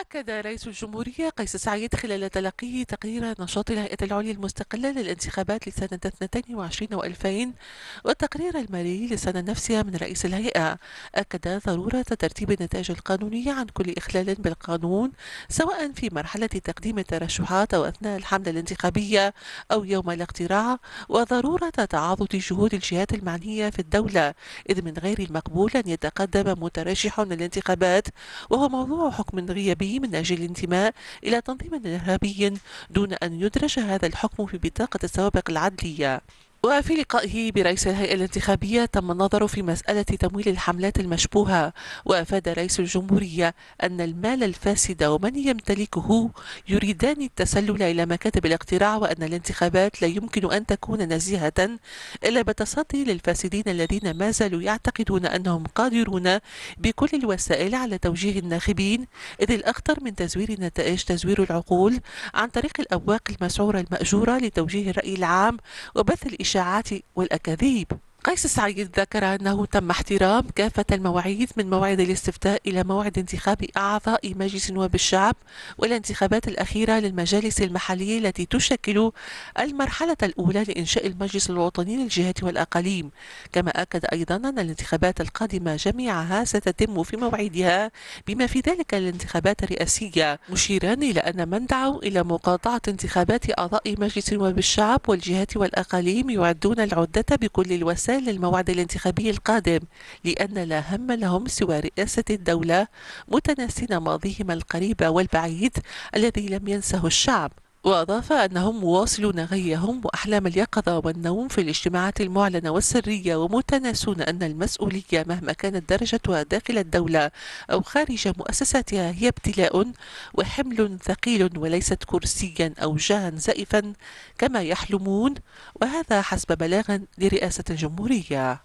أكد رئيس الجمهورية قيس سعيد خلال تلقيه تقرير نشاط الهيئة العليا المستقلة للانتخابات لسنة 22 و2000 والتقرير المالي للسنة نفسها من رئيس الهيئة. أكد ضرورة ترتيب النتائج القانونية عن كل إخلال بالقانون سواء في مرحلة تقديم الترشحات أو أثناء الحملة الانتخابية أو يوم الاقتراع وضرورة تعاضد جهود الجهات المعنية في الدولة إذ من غير المقبول أن يتقدم مترشح للانتخابات وهو موضوع حكم غيابي من أجل الانتماء إلى تنظيم إرهابي دون أن يدرج هذا الحكم في بطاقة السوابق العدلية. وفي لقائه برئيس الهيئة الانتخابية تم النظر في مسألة تمويل الحملات المشبوهة وأفاد رئيس الجمهورية أن المال الفاسد ومن يمتلكه يريدان التسلل إلى مكاتب الاقتراع وأن الانتخابات لا يمكن أن تكون نزيهة إلا بالتصدي للفاسدين الذين ما زالوا يعتقدون أنهم قادرون بكل الوسائل على توجيه الناخبين إذ الأخطر من تزوير النتائج تزوير العقول عن طريق الأبواق المسعورة المأجورة لتوجيه الرأي العام وبث الإشارات الإشاعات والأكاذيب. قيس سعيد ذكر أنه تم احترام كافة المواعيد من موعد الاستفتاء إلى موعد انتخاب أعضاء مجلس نواب الشعب والانتخابات الأخيرة للمجالس المحلية التي تشكل المرحلة الأولى لإنشاء المجلس الوطني للجهات والأقاليم. كما أكد أيضا أن الانتخابات القادمة جميعها ستتم في موعدها بما في ذلك الانتخابات الرئاسية مشيرا إلى أن من دعوا إلى مقاطعة انتخابات أعضاء مجلس نواب الشعب والجهات والأقاليم يعدون العدة بكل الوسائل للموعد الانتخابي القادم لأن لا هم لهم سوى رئاسة الدولة متناسين ماضيهم القريب والبعيد الذي لم ينسه الشعب. وأضاف أنهم مواصلون غيهم وأحلام اليقظة والنوم في الاجتماعات المعلنة والسرية ومتناسون أن المسؤولية مهما كانت درجتها داخل الدولة أو خارج مؤسساتها هي ابتلاء وحمل ثقيل وليست كرسيا أو جاها زائفا كما يحلمون وهذا حسب بلاغ لرئاسة الجمهورية.